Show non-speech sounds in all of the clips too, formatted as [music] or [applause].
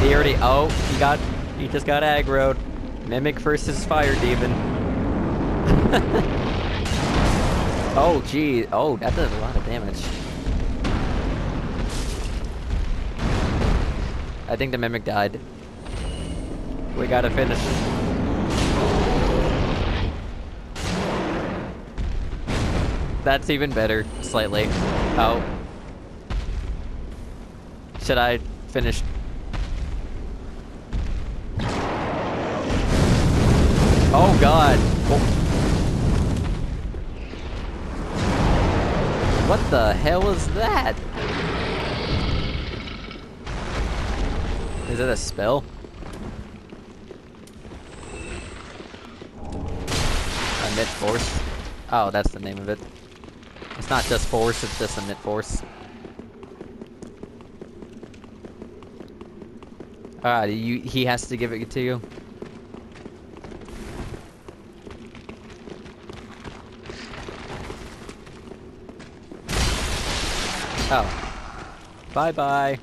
He already. Oh, he got. He just got aggroed. Mimic versus Fire Demon. [laughs] oh, gee. Oh, that does a lot of damage. I think the Mimic died. We gotta finish. That's even better, slightly. Oh. Should I finish? Oh god! Oh. What the hell is that? Is it a spell? Emit force? Oh, that's the name of it. It's not just force, it's just emit force. Ah, you he has to give it to you. Oh. Bye bye.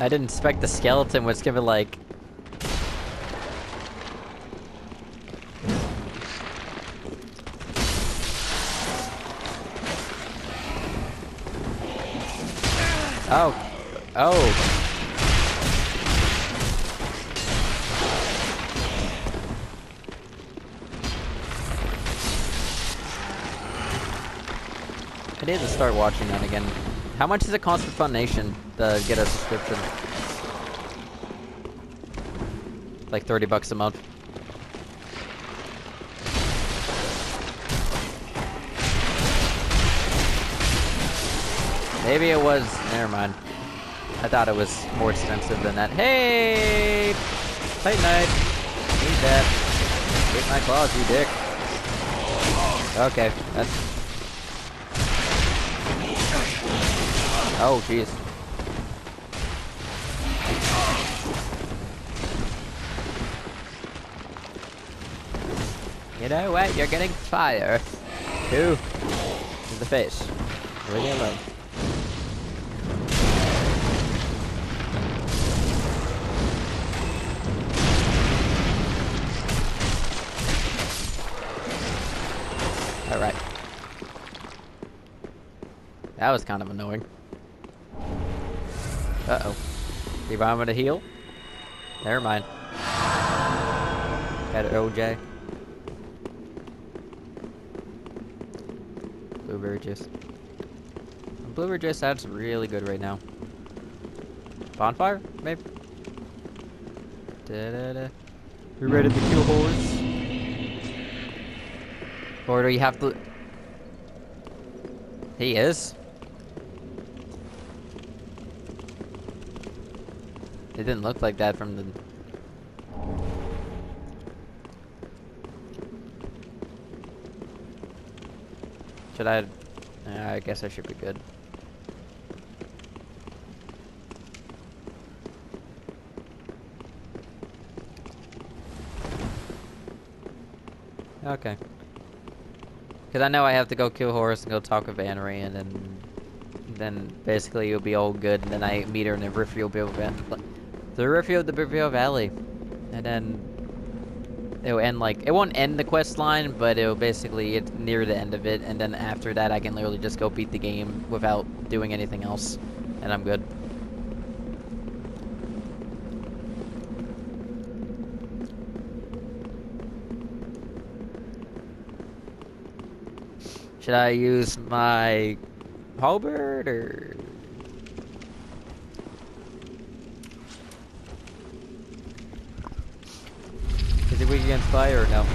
I didn't expect the skeleton was given like Oh. Oh. Need to start watching that again. How much does it cost for Funimation to get a subscription? Like 30 bucks a month. Maybe it was. Never mind. I thought it was more expensive than that. Hey! Titanite! Need that. Get my claws, you dick. Okay, that's. Oh, jeez. You know what? You're getting fire. Who? In the face. Leave me alone. Alright. That was kind of annoying. Uh-oh. Do you want me to heal? Never mind. Got it, OJ. Blueberry juice. Blueberry juice sounds really good right now. Bonfire? Maybe? Da da da. You ready to kill Horace? Or do you have to... He is? It didn't look like that from the... Should I... Uh, I guess I should be good. Okay. Because I know I have to go kill Horace and go talk with Anri, and then... Then basically you'll be all good, and then I meet her in the Irithyll Valley. The Irithyll, the Irithyll Valley. And then... It'll end like... It won't end the quest line, but it'll basically... It's near the end of it, and then after that I can literally just go beat the game without doing anything else. And I'm good. Should I use my halberd or? Weak against fire or no?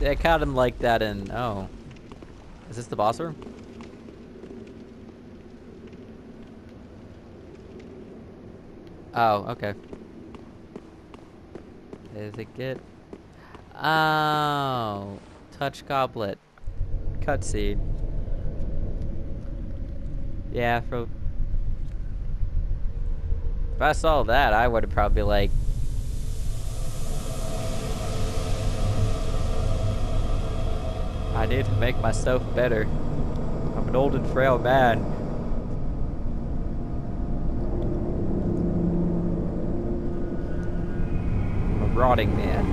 I caught him like that in. Oh. Is this the boss room? Oh, okay. Does it get Oh, touch goblet, cutscene. Yeah, for if I saw that, I would have probably like. I need to make myself better. I'm an old and frail man. I'm a rotting man.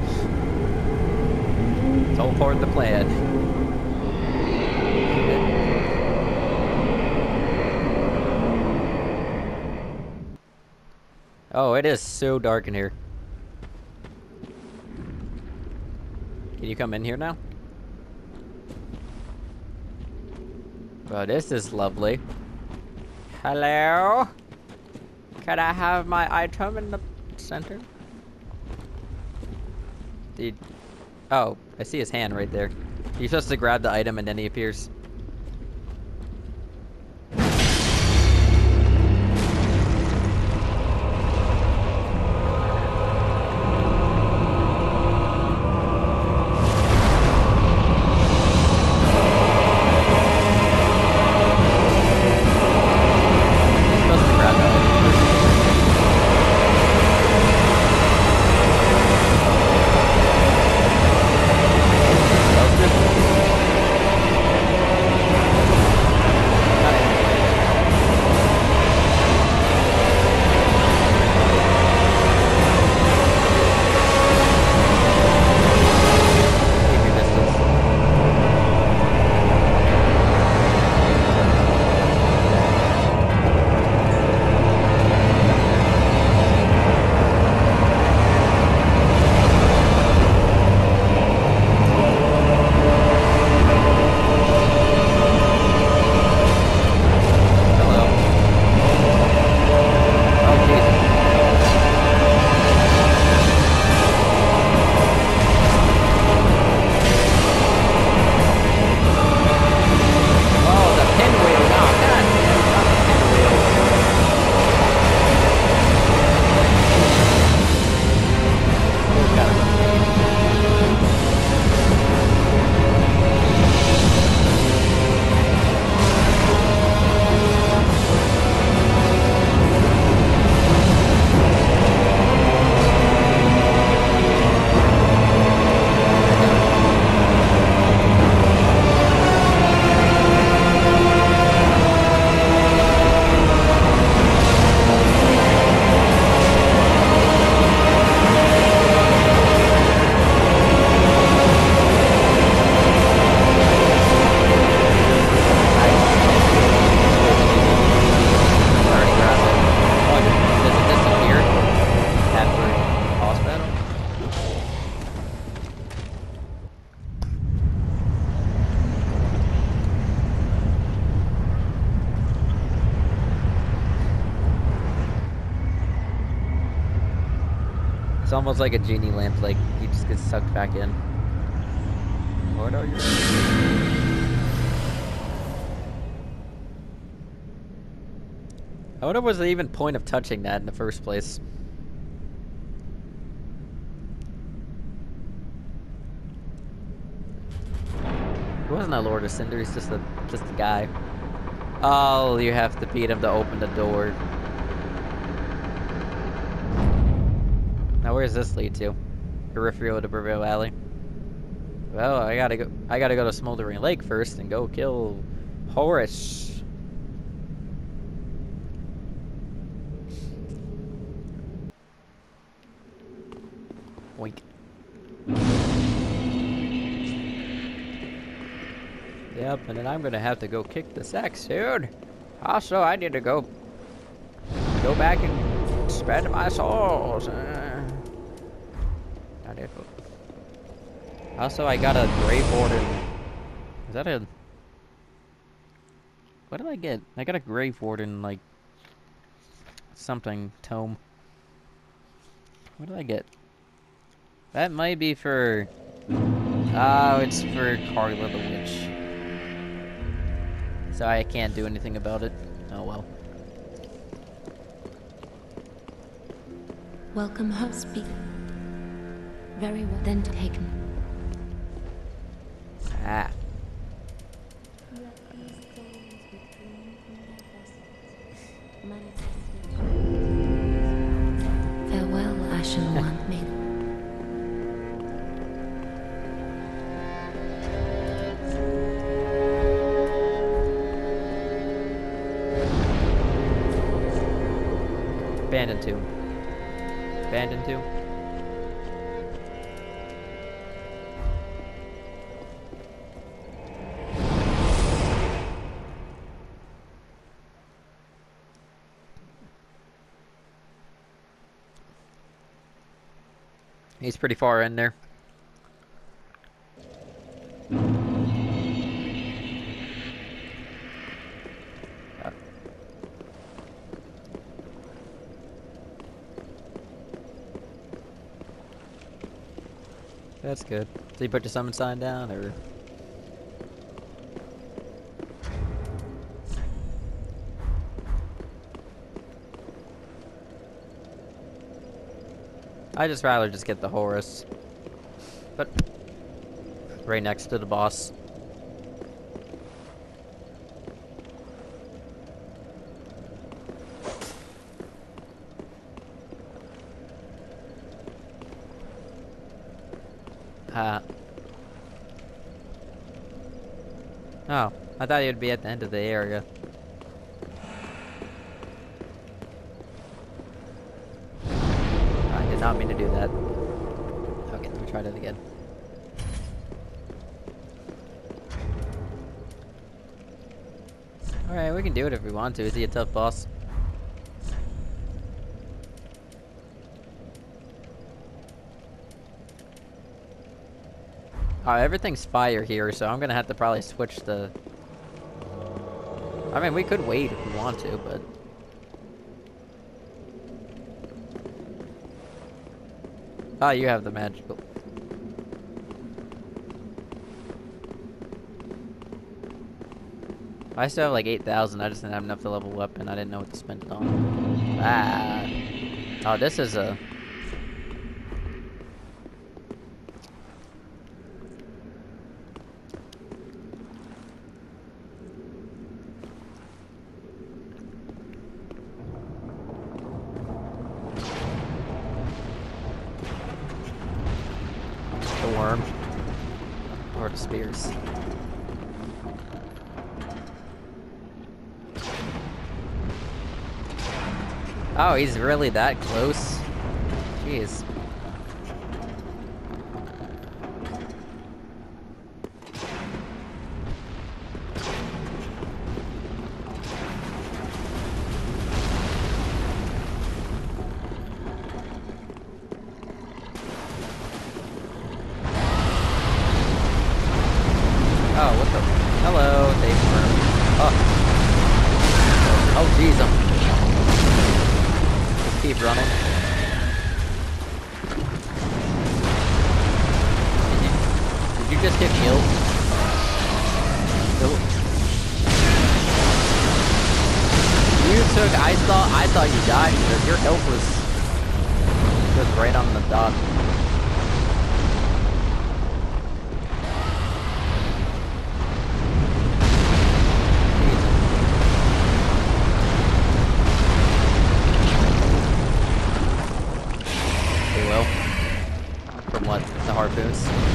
Part of the plan. It is so dark in here. Can you come in here now? Well, this is lovely. Hello? Can I have my item in the center? Did... Oh, I see his hand right there. You're supposed to grab the item and then he appears. Almost like a genie lamp, like he just gets sucked back in. What are you? I wonder what was the even point of touching that in the first place. He wasn't a Lord of Cinder, he's just a just a guy. Oh, you have to beat him to open the door. Where's this lead to? Peripheral to Braville Alley. Well, I gotta go I gotta go to Smoldering Lake first and go kill Horace. Wink. Yep, and then I'm gonna have to go kick the sack soon. Also, I need to go go back and spend my souls. Uh, I did- Also, I got a Grave Warden. Is that a? What did I get? I got a Grave Warden like something tome. What did I get? That might be for. Oh, it's for Karla the Witch. So I can't do anything about it. Oh well. Welcome, host speaker. Very well then taken. Abandoned tomb. Abandoned tomb. He's pretty far in there. That's good. So you put your summon sign down, or? I just rather just get the Horace. But right next to the boss. Uh. Oh, I thought you'd be at the end of the area. I did not mean to do that. Okay, let me try that again. Alright, we can do it if we want to. Is he a tough boss? Oh, everything's fire here, so I'm gonna have to probably switch the... I mean, we could wait if we want to, but... Oh, you have the magical. I still have like 8,000, I just didn't have enough to level up and I didn't know what to spend it on. Ah. Oh, this is a... The worm. Spears. Oh, he's really that close? Jeez. Keep running. Did you, did you just get killed? You took, I thought, I thought you died because your health was, was right on the dot. What?